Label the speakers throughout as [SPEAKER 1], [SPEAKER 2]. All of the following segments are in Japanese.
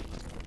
[SPEAKER 1] Thank you.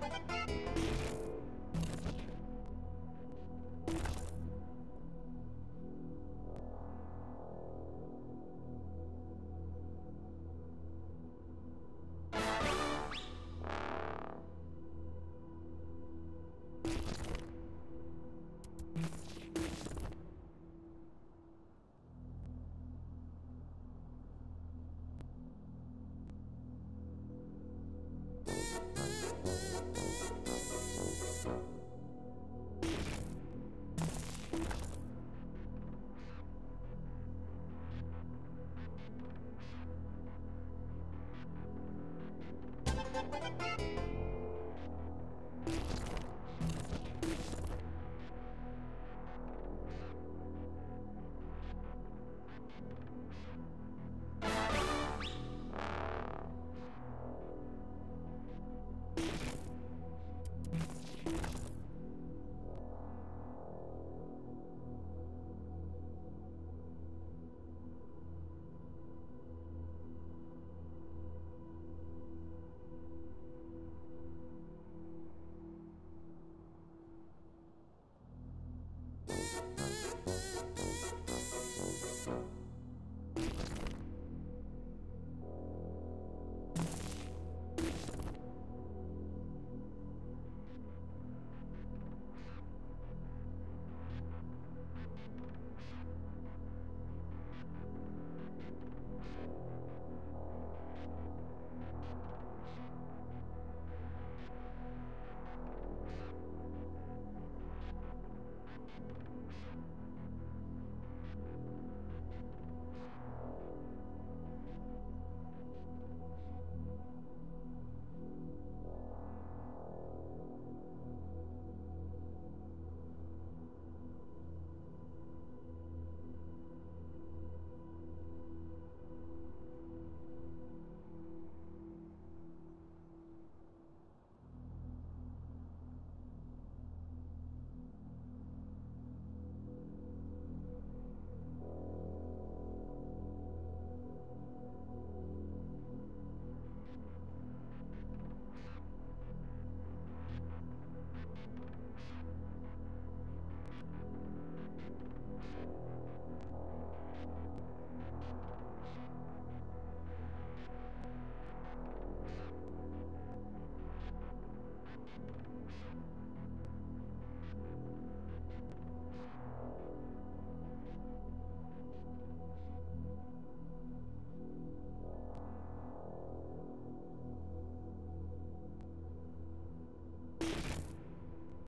[SPEAKER 1] you